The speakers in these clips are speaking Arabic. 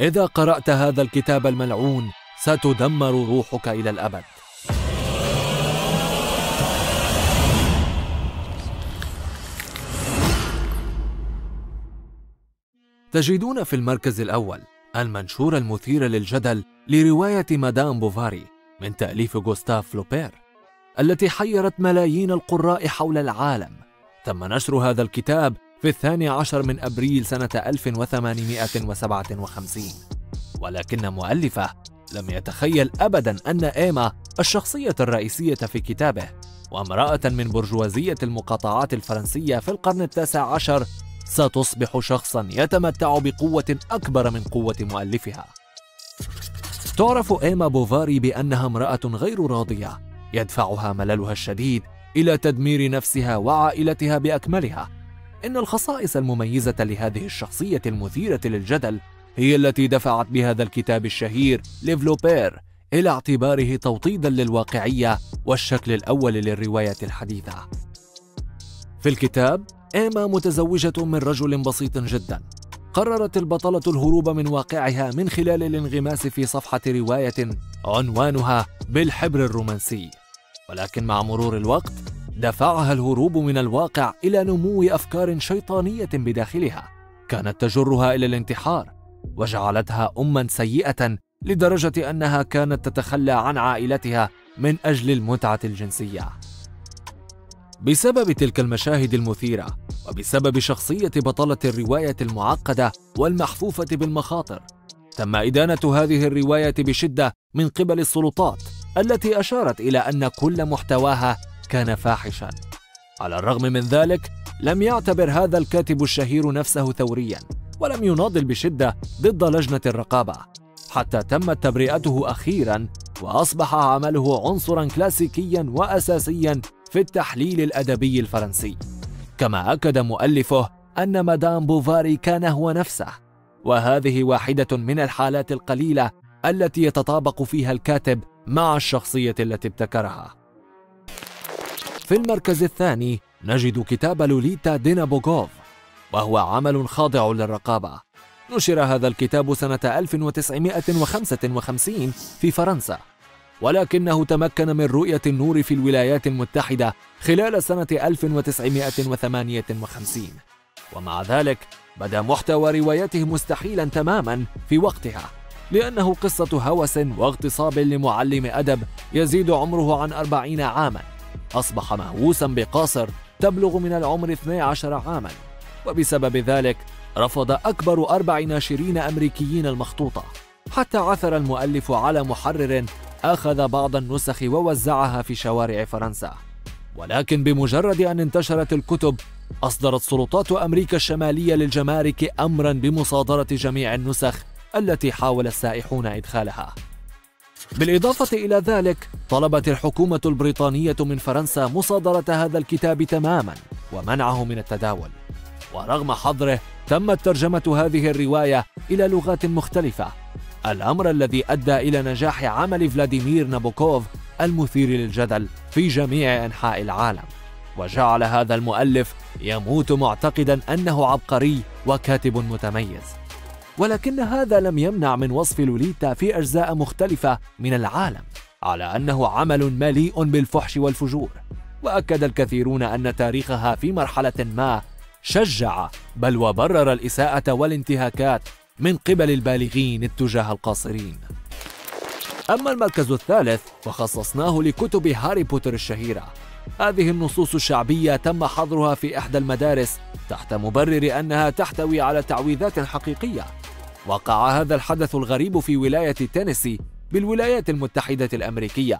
إذا قرأت هذا الكتاب الملعون ستدمر روحك إلى الأبد. تجدون في المركز الأول المنشور المثير للجدل لرواية مدام بوفاري من تأليف غوستاف فلوبير التي حيرت ملايين القراء حول العالم. تم نشر هذا الكتاب في الثاني عشر من أبريل سنة 1857 ولكن مؤلفه لم يتخيل أبدا أن إيما الشخصية الرئيسية في كتابه وامرأة من برجوازية المقاطعات الفرنسية في القرن التاسع عشر ستصبح شخصا يتمتع بقوة أكبر من قوة مؤلفها. تعرف إيما بوفاري بأنها امرأة غير راضية يدفعها مللها الشديد إلى تدمير نفسها وعائلتها بأكملها. إن الخصائص المميزة لهذه الشخصية المثيرة للجدل هي التي دفعت بهذا الكتاب الشهير ليفلوبير إلى اعتباره توطيدا للواقعية والشكل الأول للرواية الحديثة. في الكتاب إيما متزوجة من رجل بسيط جدا. قررت البطلة الهروب من واقعها من خلال الانغماس في صفحة رواية عنوانها بالحبر الرومانسي. ولكن مع مرور الوقت دفعها الهروب من الواقع إلى نمو أفكار شيطانية بداخلها. كانت تجرها إلى الانتحار وجعلتها أما سيئة لدرجة أنها كانت تتخلى عن عائلتها من أجل المتعة الجنسية. بسبب تلك المشاهد المثيرة وبسبب شخصية بطلة الرواية المعقدة والمحفوفة بالمخاطر تم إدانة هذه الرواية بشدة من قبل السلطات التي أشارت إلى أن كل محتواها كان فاحشا. على الرغم من ذلك لم يعتبر هذا الكاتب الشهير نفسه ثوريا ولم يناضل بشدة ضد لجنة الرقابة. حتى تمت تبرئته أخيرا وأصبح عمله عنصرا كلاسيكيا وأساسيا في التحليل الأدبي الفرنسي. كما أكد مؤلفه أن مدام بوفاري كان هو نفسه. وهذه واحدة من الحالات القليلة التي يتطابق فيها الكاتب مع الشخصية التي ابتكرها. في المركز الثاني نجد كتاب لوليتا دينابوغوف وهو عمل خاضع للرقابة. نشر هذا الكتاب سنة 1955 في فرنسا. ولكنه تمكن من رؤية النور في الولايات المتحدة خلال سنة 1958 ومع ذلك بدا محتوى روايته مستحيلا تماما في وقتها لأنه قصة هوس واغتصاب لمعلم أدب يزيد عمره عن أربعين عاما. أصبح مهووسا بقاصر تبلغ من العمر 12 عاما. وبسبب ذلك رفض أكبر أربع ناشرين أمريكيين المخطوطة. حتى عثر المؤلف على محرر أخذ بعض النسخ ووزعها في شوارع فرنسا. ولكن بمجرد أن انتشرت الكتب أصدرت سلطات أمريكا الشمالية للجمارك أمرا بمصادرة جميع النسخ التي حاول السائحون إدخالها. بالإضافة إلى ذلك طلبت الحكومة البريطانية من فرنسا مصادرة هذا الكتاب تماما ومنعه من التداول. ورغم حظره تمت ترجمة هذه الرواية إلى لغات مختلفة. الأمر الذي أدى إلى نجاح عمل فلاديمير نابوكوف المثير للجدل في جميع أنحاء العالم. وجعل هذا المؤلف يموت معتقدا أنه عبقري وكاتب متميز. ولكن هذا لم يمنع من وصف لوليتا في أجزاء مختلفة من العالم على أنه عمل مليء بالفحش والفجور. وأكد الكثيرون أن تاريخها في مرحلة ما شجع بل وبرر الإساءة والانتهاكات من قبل البالغين اتجاه القاصرين. أما المركز الثالث فخصصناه لكتب هاري بوتر الشهيرة. هذه النصوص الشعبية تم حظرها في إحدى المدارس تحت مبرر أنها تحتوي على تعويذات حقيقية. وقع هذا الحدث الغريب في ولاية تينيسي بالولايات المتحدة الأمريكية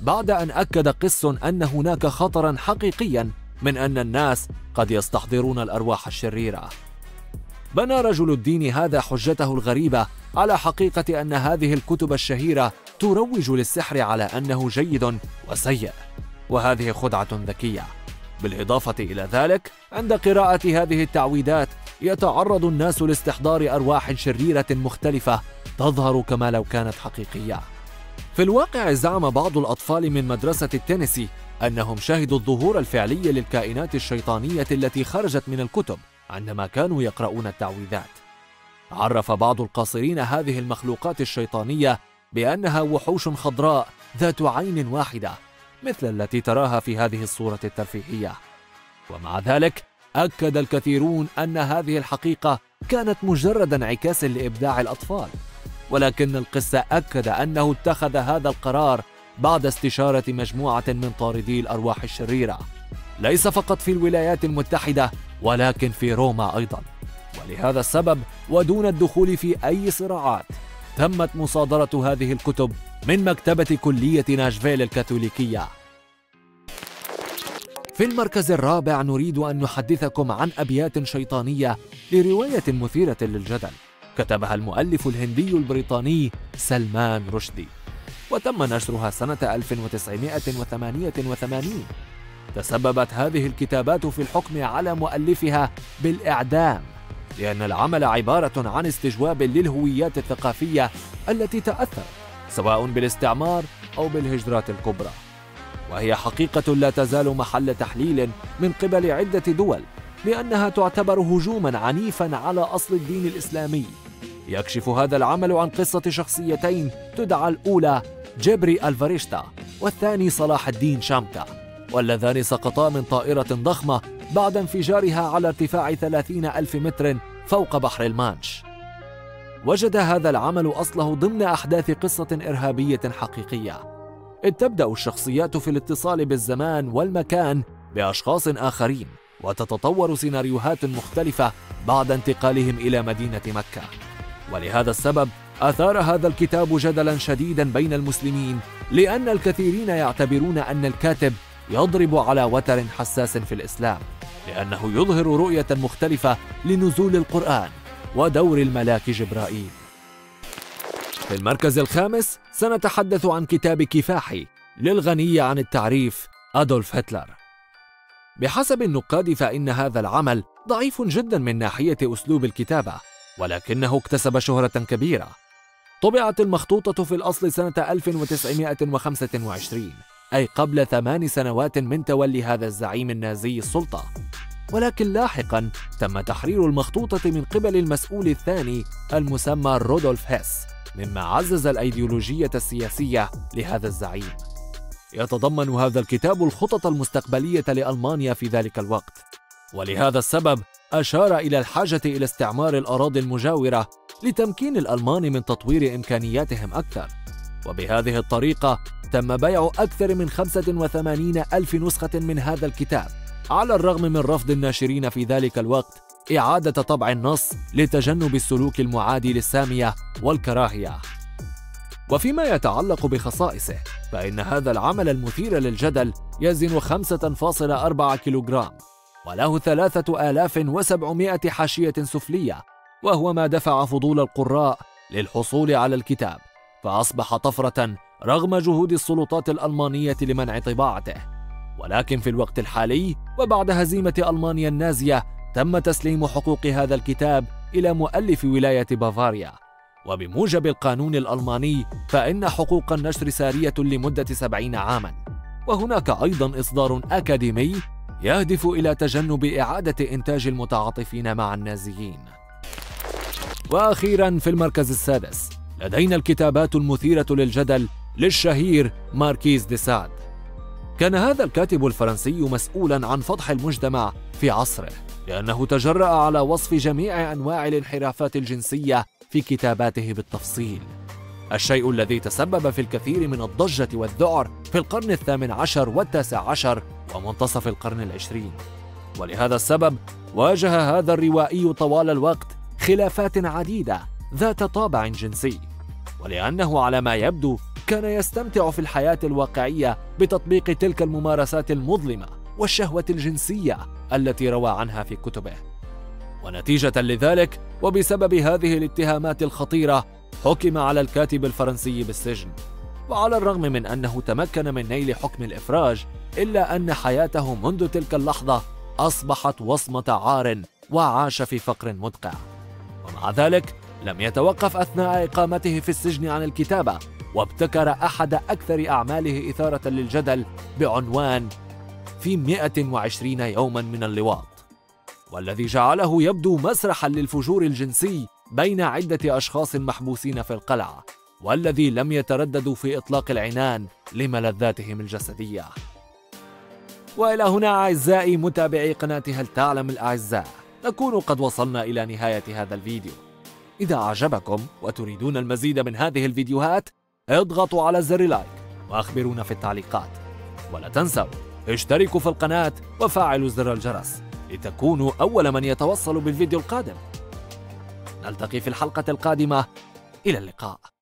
بعد أن أكد قس أن هناك خطرا حقيقيا من أن الناس قد يستحضرون الأرواح الشريرة. بنى رجل الدين هذا حجته الغريبة على حقيقة أن هذه الكتب الشهيرة تروج للسحر على أنه جيد وسيء وهذه خدعة ذكية. بالإضافة إلى ذلك عند قراءة هذه التعويذات يتعرض الناس لاستحضار أرواح شريرة مختلفة تظهر كما لو كانت حقيقية. في الواقع زعم بعض الأطفال من مدرسة التينيسي أنهم شهدوا الظهور الفعلي للكائنات الشيطانية التي خرجت من الكتب عندما كانوا يقرؤون التعويذات. عرف بعض القاصرين هذه المخلوقات الشيطانية بأنها وحوش خضراء ذات عين واحدة مثل التي تراها في هذه الصورة الترفيهية. ومع ذلك أكد الكثيرون أن هذه الحقيقة كانت مجرد انعكاس لإبداع الأطفال. ولكن القصة أكد أنه اتخذ هذا القرار بعد استشارة مجموعة من طاردي الأرواح الشريرة. ليس فقط في الولايات المتحدة ولكن في روما أيضا. ولهذا السبب ودون الدخول في أي صراعات تمت مصادرة هذه الكتب من مكتبة كلية ناشفيل الكاثوليكية. في المركز الرابع نريد أن نحدثكم عن أبيات شيطانية لرواية مثيرة للجدل. كتبها المؤلف الهندي البريطاني سلمان رشدي. وتم نشرها سنة 1988 تسببت هذه الكتابات في الحكم على مؤلفها بالإعدام لأن العمل عبارة عن استجواب للهويات الثقافية التي تأثر سواء بالاستعمار أو بالهجرات الكبرى. وهي حقيقة لا تزال محل تحليل من قبل عدة دول لأنها تعتبر هجوما عنيفا على أصل الدين الإسلامي. يكشف هذا العمل عن قصة شخصيتين تدعى الأولى جبري ألفاريشتا والثاني صلاح الدين شامكا واللذان سقطا من طائرة ضخمة بعد انفجارها على ارتفاع 30 ألف متر فوق بحر المانش. وجد هذا العمل أصله ضمن أحداث قصة إرهابية حقيقية. إذ تبدأ الشخصيات في الاتصال بالزمان والمكان بأشخاص آخرين وتتطور سيناريوهات مختلفة بعد انتقالهم إلى مدينة مكة. ولهذا السبب أثار هذا الكتاب جدلا شديدا بين المسلمين لأن الكثيرين يعتبرون أن الكاتب يضرب على وتر حساس في الإسلام لأنه يظهر رؤية مختلفة لنزول القرآن ودور الملاك جبرائيل. في المركز الخامس سنتحدث عن كتاب كفاحي للغني عن التعريف أدولف هتلر. بحسب النقاد فإن هذا العمل ضعيف جدا من ناحية أسلوب الكتابة ولكنه اكتسب شهرة كبيرة. طبعت المخطوطة في الأصل سنة 1925 أي قبل ثمان سنوات من تولي هذا الزعيم النازي السلطة. ولكن لاحقا تم تحرير المخطوطة من قبل المسؤول الثاني المسمى رودولف هيس. مما عزز الأيديولوجية السياسية لهذا الزعيم. يتضمن هذا الكتاب الخطط المستقبلية لألمانيا في ذلك الوقت. ولهذا السبب أشار إلى الحاجة إلى استعمار الأراضي المجاورة لتمكين الألمان من تطوير إمكانياتهم أكثر. وبهذه الطريقة تم بيع أكثر من 85 ألف نسخة من هذا الكتاب على الرغم من رفض الناشرين في ذلك الوقت إعادة طبع النص لتجنب السلوك المعادي للسامية والكراهية. وفيما يتعلق بخصائصه فإن هذا العمل المثير للجدل يزن 5.4 كيلوغرام وله 3700 حاشية سفلية وهو ما دفع فضول القراء للحصول على الكتاب. فأصبح طفرة رغم جهود السلطات الألمانية لمنع طباعته. ولكن في الوقت الحالي وبعد هزيمة ألمانيا النازية تم تسليم حقوق هذا الكتاب إلى مؤلف ولاية بافاريا. وبموجب القانون الألماني فإن حقوق النشر سارية لمدة سبعين عاما. وهناك أيضا إصدار أكاديمي يهدف إلى تجنب إعادة إنتاج المتعاطفين مع النازيين. وأخيرا في المركز السادس لدينا الكتابات المثيرة للجدل للشهير ماركيز دي ساد. كان هذا الكاتب الفرنسي مسؤولا عن فضح المجتمع في عصره. لأنه تجرأ على وصف جميع أنواع الانحرافات الجنسية في كتاباته بالتفصيل. الشيء الذي تسبب في الكثير من الضجة والذعر في القرن الثامن عشر والتاسع عشر ومنتصف القرن العشرين. ولهذا السبب واجه هذا الروائي طوال الوقت خلافات عديدة ذات طابع جنسي. ولأنه على ما يبدو كان يستمتع في الحياة الواقعية بتطبيق تلك الممارسات المظلمة. والشهوة الجنسية التي روى عنها في كتبه. ونتيجة لذلك وبسبب هذه الاتهامات الخطيرة حكم على الكاتب الفرنسي بالسجن. وعلى الرغم من أنه تمكن من نيل حكم الإفراج إلا أن حياته منذ تلك اللحظة أصبحت وصمة عار وعاش في فقر مدقع. ومع ذلك لم يتوقف أثناء إقامته في السجن عن الكتابة وابتكر أحد أكثر أعماله إثارة للجدل بعنوان في 120 يوما من اللواط. والذي جعله يبدو مسرحا للفجور الجنسي بين عدة أشخاص محبوسين في القلعة والذي لم يترددوا في إطلاق العنان لملذاتهم الجسدية. وإلى هنا أعزائي متابعي قناة هل تعلم الأعزاء؟ نكون قد وصلنا إلى نهاية هذا الفيديو. إذا أعجبكم وتريدون المزيد من هذه الفيديوهات اضغطوا على زر لايك وأخبرونا في التعليقات. ولا تنسوا اشتركوا في القناة وفعلوا زر الجرس لتكونوا أول من يتوصل بالفيديو القادم. نلتقي في الحلقة القادمة. إلى اللقاء.